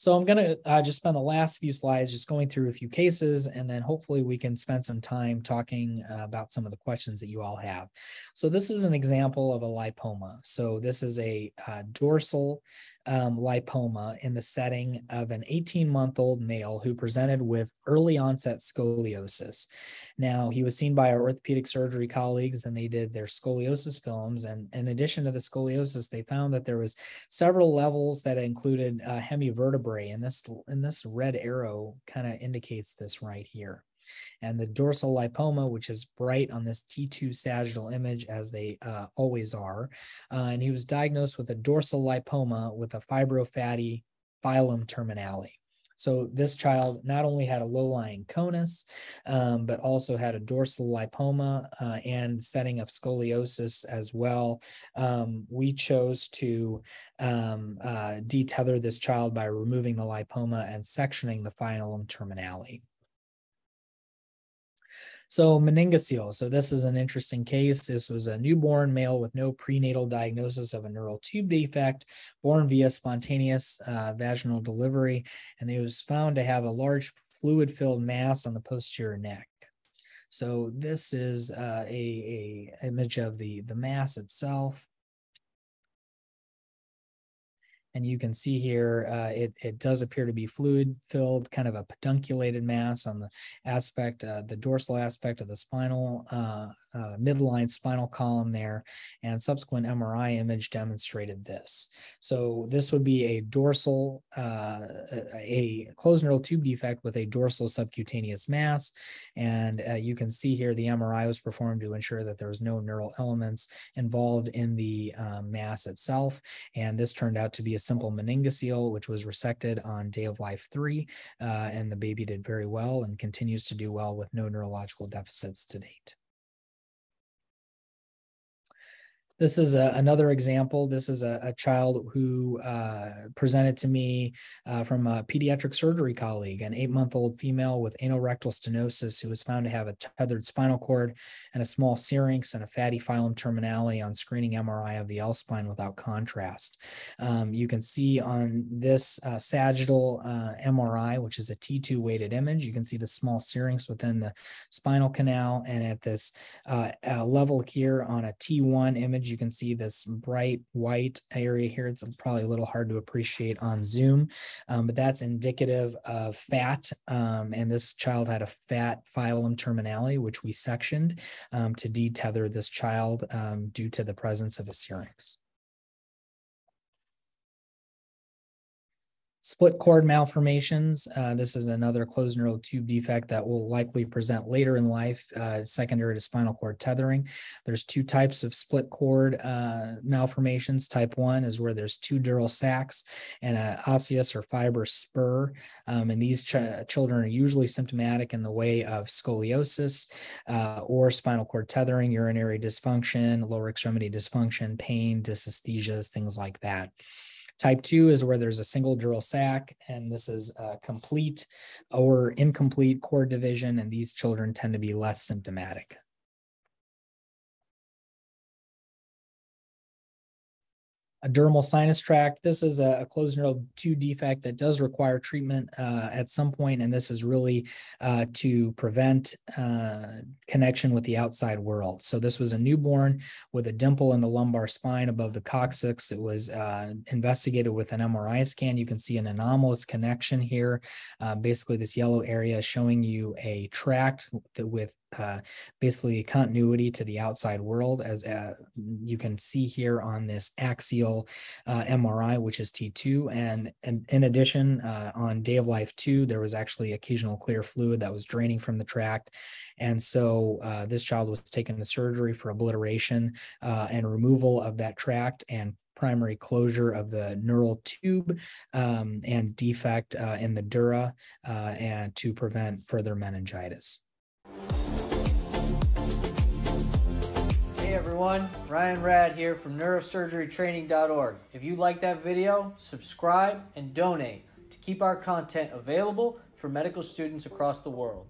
So I'm going to uh, just spend the last few slides just going through a few cases, and then hopefully we can spend some time talking uh, about some of the questions that you all have. So this is an example of a lipoma. So this is a uh, dorsal um, lipoma in the setting of an 18 month old male who presented with early onset scoliosis. Now, he was seen by our orthopedic surgery colleagues and they did their scoliosis films. And in addition to the scoliosis, they found that there was several levels that included uh, hemivertebrae. And this, and this red arrow kind of indicates this right here and the dorsal lipoma, which is bright on this T2 sagittal image, as they uh, always are. Uh, and he was diagnosed with a dorsal lipoma with a fibrofatty filum terminale. So this child not only had a low-lying conus, um, but also had a dorsal lipoma uh, and setting of scoliosis as well. Um, we chose to um, uh, detether this child by removing the lipoma and sectioning the filum terminale. So meningocele. So this is an interesting case. This was a newborn male with no prenatal diagnosis of a neural tube defect, born via spontaneous uh, vaginal delivery, and he was found to have a large fluid-filled mass on the posterior neck. So this is uh, a, a image of the the mass itself. And you can see here, uh, it, it does appear to be fluid filled, kind of a pedunculated mass on the aspect, uh, the dorsal aspect of the spinal uh, uh, midline spinal column there, and subsequent MRI image demonstrated this. So this would be a dorsal, uh, a closed neural tube defect with a dorsal subcutaneous mass, and uh, you can see here the MRI was performed to ensure that there was no neural elements involved in the mass itself, and this turned out to be a simple meningocele, which was resected on day of life three, uh, and the baby did very well and continues to do well with no neurological deficits to date. This is a, another example. This is a, a child who uh, presented to me uh, from a pediatric surgery colleague, an eight month old female with anorectal stenosis who was found to have a tethered spinal cord and a small syrinx and a fatty filum terminale on screening MRI of the L spine without contrast. Um, you can see on this uh, sagittal uh, MRI, which is a T2 weighted image, you can see the small syrinx within the spinal canal. And at this uh, uh, level here on a T1 image, you can see this bright white area here. It's probably a little hard to appreciate on Zoom, um, but that's indicative of fat. Um, and this child had a fat filum terminale, which we sectioned um, to detether this child um, due to the presence of a syrinx. Split cord malformations. Uh, this is another closed neural tube defect that will likely present later in life, uh, secondary to spinal cord tethering. There's two types of split cord uh, malformations. Type one is where there's two dural sacs and a osseous or fiber spur. Um, and these ch children are usually symptomatic in the way of scoliosis uh, or spinal cord tethering, urinary dysfunction, lower extremity dysfunction, pain, dysesthesias, things like that. Type 2 is where there's a single dural sac, and this is a complete or incomplete cord division, and these children tend to be less symptomatic. A dermal sinus tract. This is a, a closed neural tube defect that does require treatment uh, at some point, and this is really uh, to prevent uh, connection with the outside world. So this was a newborn with a dimple in the lumbar spine above the coccyx. It was uh, investigated with an MRI scan. You can see an anomalous connection here. Uh, basically, this yellow area showing you a tract with uh, basically continuity to the outside world, as you can see here on this axial uh, MRI, which is T2. And, and in addition, uh, on day of life two, there was actually occasional clear fluid that was draining from the tract. And so uh, this child was taken to surgery for obliteration uh, and removal of that tract and primary closure of the neural tube um, and defect uh, in the dura uh, and to prevent further meningitis. Everyone, Ryan Rad here from neurosurgerytraining.org. If you like that video, subscribe and donate to keep our content available for medical students across the world.